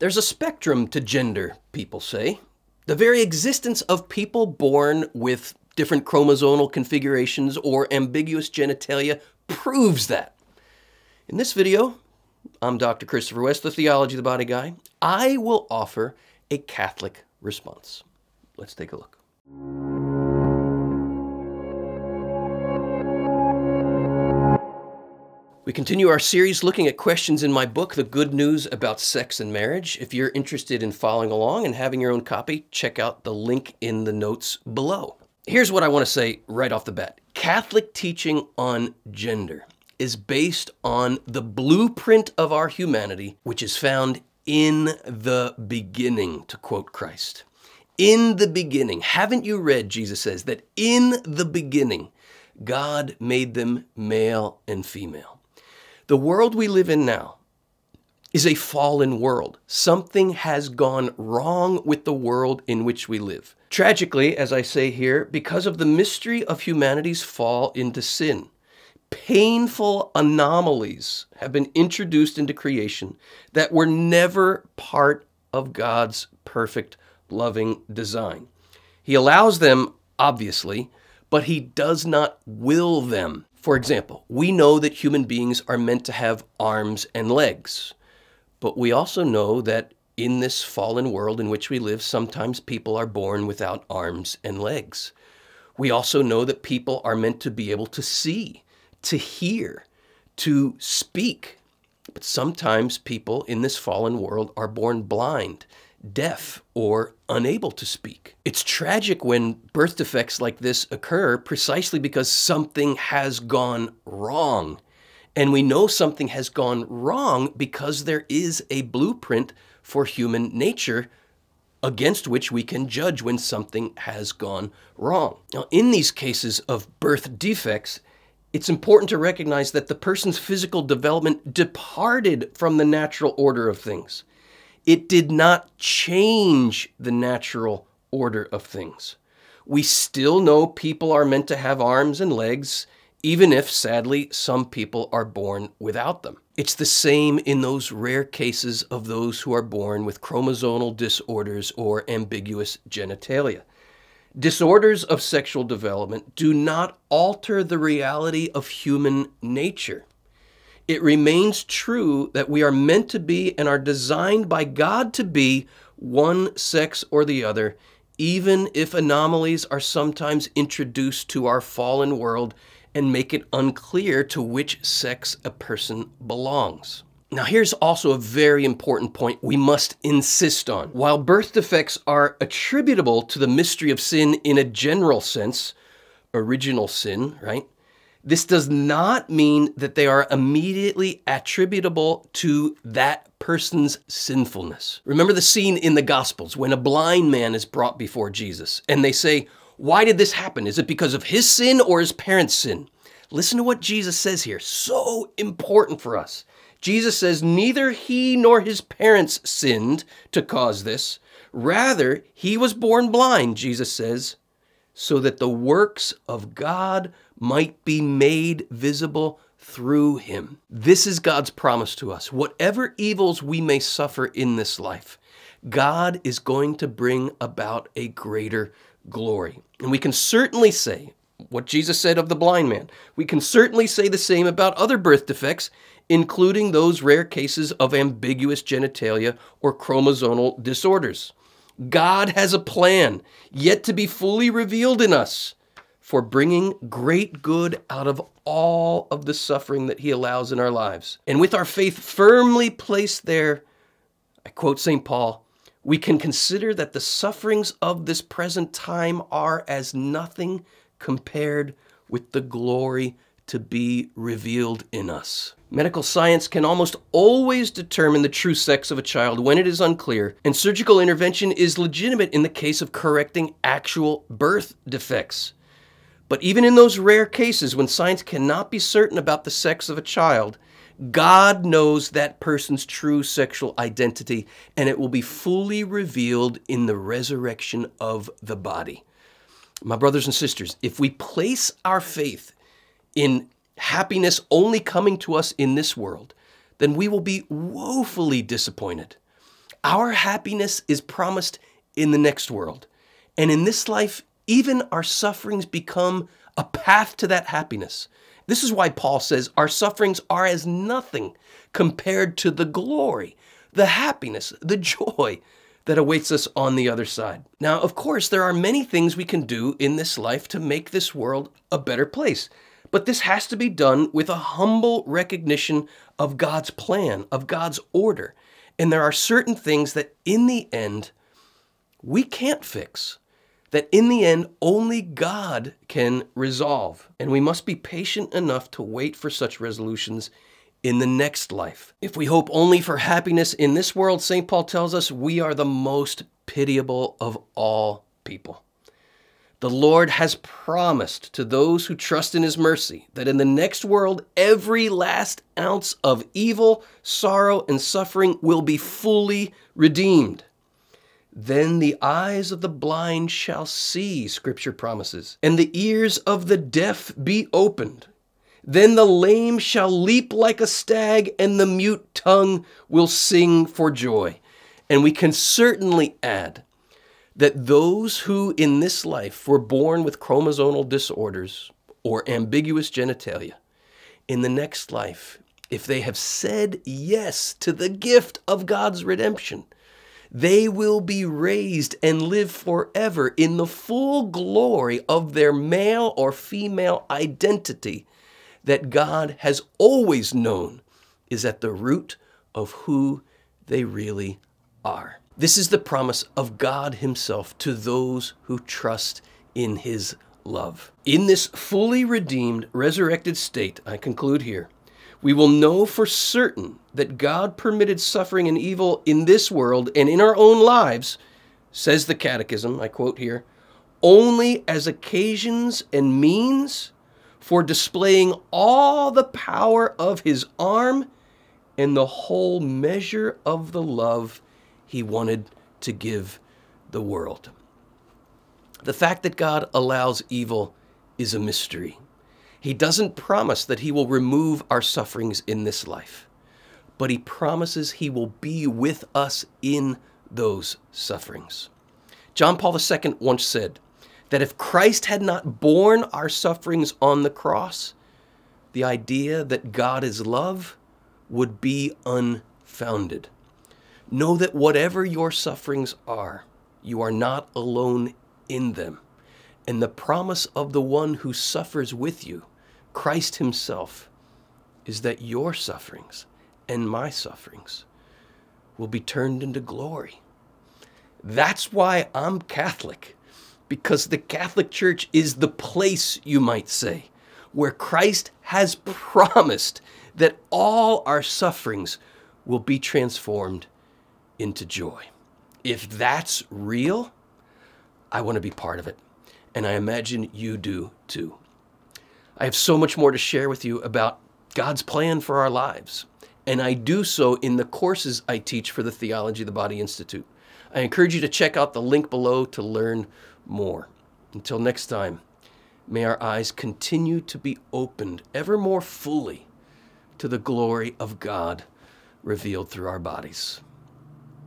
There's a spectrum to gender, people say. The very existence of people born with different chromosomal configurations or ambiguous genitalia proves that. In this video, I'm Dr. Christopher West, the Theology of the Body Guy. I will offer a Catholic response. Let's take a look. We continue our series looking at questions in my book, The Good News About Sex and Marriage. If you're interested in following along and having your own copy, check out the link in the notes below. Here's what I want to say right off the bat Catholic teaching on gender is based on the blueprint of our humanity, which is found in the beginning, to quote Christ. In the beginning. Haven't you read, Jesus says, that in the beginning, God made them male and female? The world we live in now is a fallen world. Something has gone wrong with the world in which we live. Tragically, as I say here, because of the mystery of humanity's fall into sin, painful anomalies have been introduced into creation that were never part of God's perfect, loving design. He allows them, obviously, but He does not will them. For example, we know that human beings are meant to have arms and legs, but we also know that in this fallen world in which we live, sometimes people are born without arms and legs. We also know that people are meant to be able to see, to hear, to speak. But sometimes people in this fallen world are born blind, deaf, or unable to speak. It's tragic when birth defects like this occur precisely because something has gone wrong. And we know something has gone wrong because there is a blueprint for human nature against which we can judge when something has gone wrong. Now, in these cases of birth defects, it's important to recognize that the person's physical development departed from the natural order of things. It did not change the natural order of things. We still know people are meant to have arms and legs, even if, sadly, some people are born without them. It's the same in those rare cases of those who are born with chromosomal disorders or ambiguous genitalia. Disorders of sexual development do not alter the reality of human nature it remains true that we are meant to be and are designed by God to be one sex or the other, even if anomalies are sometimes introduced to our fallen world and make it unclear to which sex a person belongs. Now, here's also a very important point we must insist on. While birth defects are attributable to the mystery of sin in a general sense, original sin, right? This does not mean that they are immediately attributable to that person's sinfulness. Remember the scene in the Gospels when a blind man is brought before Jesus and they say, Why did this happen? Is it because of his sin or his parents' sin? Listen to what Jesus says here. So important for us. Jesus says, Neither he nor his parents sinned to cause this. Rather, he was born blind, Jesus says, so that the works of God might be made visible through him. This is God's promise to us. Whatever evils we may suffer in this life, God is going to bring about a greater glory. And we can certainly say what Jesus said of the blind man. We can certainly say the same about other birth defects, including those rare cases of ambiguous genitalia or chromosomal disorders. God has a plan yet to be fully revealed in us for bringing great good out of all of the suffering that he allows in our lives. And with our faith firmly placed there, I quote St. Paul, we can consider that the sufferings of this present time are as nothing compared with the glory to be revealed in us. Medical science can almost always determine the true sex of a child when it is unclear, and surgical intervention is legitimate in the case of correcting actual birth defects. But even in those rare cases when science cannot be certain about the sex of a child, God knows that person's true sexual identity, and it will be fully revealed in the resurrection of the body. My brothers and sisters, if we place our faith in happiness only coming to us in this world, then we will be woefully disappointed. Our happiness is promised in the next world. And in this life, even our sufferings become a path to that happiness. This is why Paul says our sufferings are as nothing compared to the glory, the happiness, the joy that awaits us on the other side. Now, of course, there are many things we can do in this life to make this world a better place. But this has to be done with a humble recognition of God's plan, of God's order. And there are certain things that in the end we can't fix, that in the end only God can resolve. And we must be patient enough to wait for such resolutions in the next life. If we hope only for happiness in this world, St. Paul tells us we are the most pitiable of all people. The Lord has promised to those who trust in His mercy that in the next world, every last ounce of evil, sorrow, and suffering will be fully redeemed. Then the eyes of the blind shall see, Scripture promises, and the ears of the deaf be opened. Then the lame shall leap like a stag, and the mute tongue will sing for joy. And we can certainly add that those who in this life were born with chromosomal disorders or ambiguous genitalia, in the next life, if they have said yes to the gift of God's redemption, they will be raised and live forever in the full glory of their male or female identity that God has always known is at the root of who they really are. This is the promise of God Himself to those who trust in His love. In this fully redeemed, resurrected state, I conclude here, we will know for certain that God permitted suffering and evil in this world and in our own lives, says the Catechism, I quote here, only as occasions and means for displaying all the power of his arm and the whole measure of the love he wanted to give the world. The fact that God allows evil is a mystery. He doesn't promise that he will remove our sufferings in this life, but he promises he will be with us in those sufferings. John Paul II once said, that if Christ had not borne our sufferings on the cross, the idea that God is love would be unfounded. Know that whatever your sufferings are, you are not alone in them. And the promise of the one who suffers with you, Christ Himself, is that your sufferings and my sufferings will be turned into glory. That's why I'm Catholic because the Catholic Church is the place, you might say, where Christ has promised that all our sufferings will be transformed into joy. If that's real, I want to be part of it. And I imagine you do too. I have so much more to share with you about God's plan for our lives. And I do so in the courses I teach for the Theology of the Body Institute. I encourage you to check out the link below to learn more. Until next time, may our eyes continue to be opened ever more fully to the glory of God revealed through our bodies.